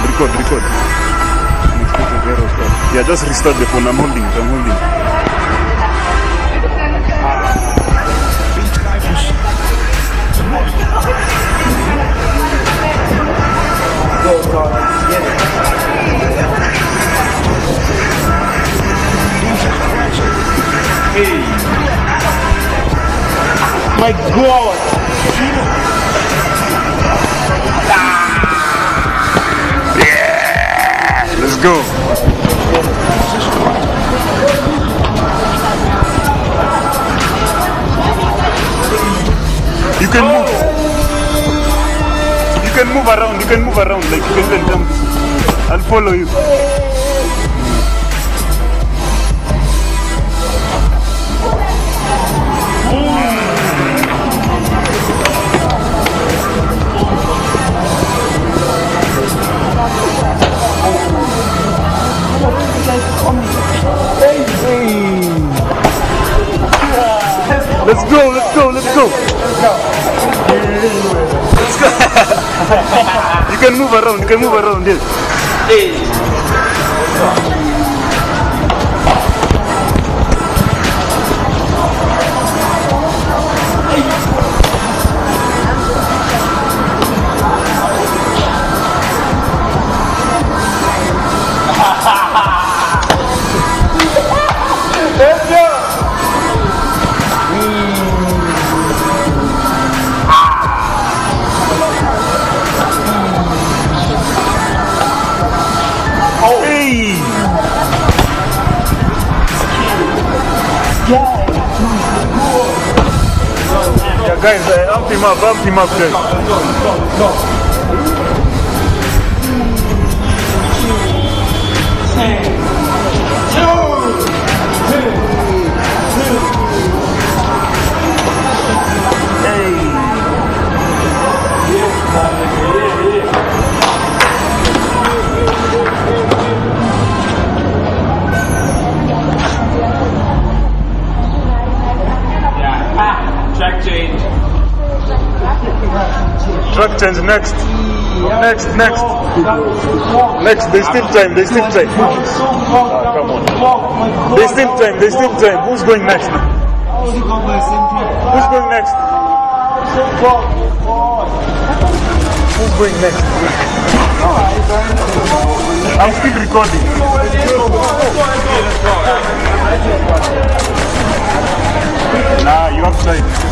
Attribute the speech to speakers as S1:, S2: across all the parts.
S1: record, record, record. Yeah, just restart the phone. I'm holding it. I'm holding it.
S2: My God!
S1: Go. You can move. You can move around. You can move around. Like you can jump. I'll follow you. Go. Let's go. Let's go. Let's go. you can move around. You can move around. Yes.
S2: Let's
S1: guys, uh, amp him up, amp him up, guys.
S3: Change
S1: next. Next, next. Next, there's still time, there's still time. Ah, come on. There's still time, there's still time. Who's going next? Who's going next? Who's going next? I'm still recording. Nah, you outside.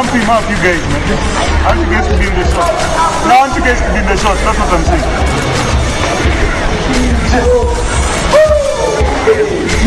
S1: I'm him up, you guys, man. Want you guys to be in the shot. No, want you guys to be in the shot. That's what I'm saying.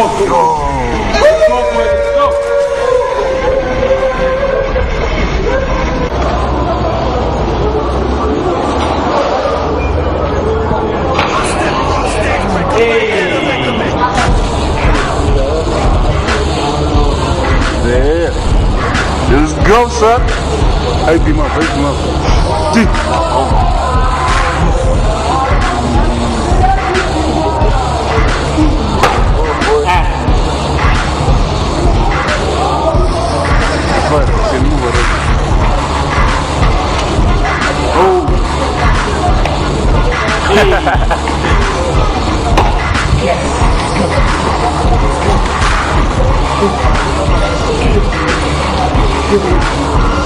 S1: smoke with it. Let's
S2: smoke. Go. Hey. There. Let's go, son. Hey, be my first
S1: mother.
S2: Brasil.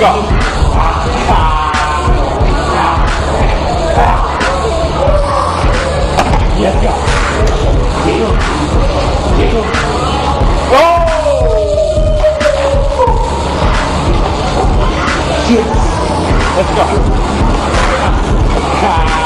S2: go. Yes, go. Yes. Let's go.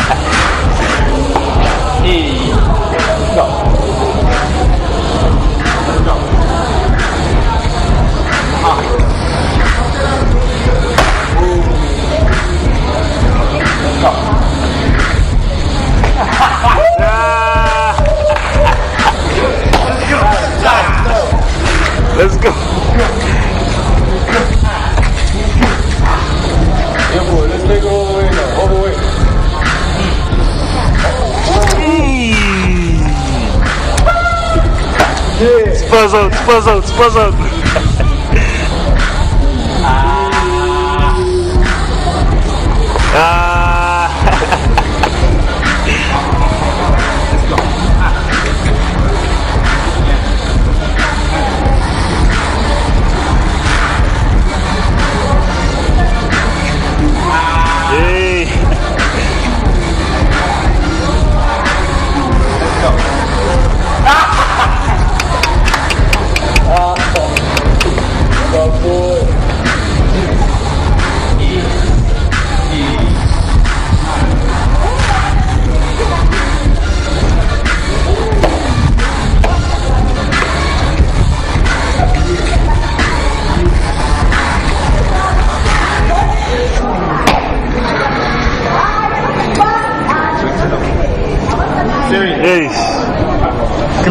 S1: puzzled,
S2: puzzled, puzzled.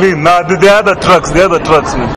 S2: No, Nah, they are the trucks. They are the
S1: trucks, man.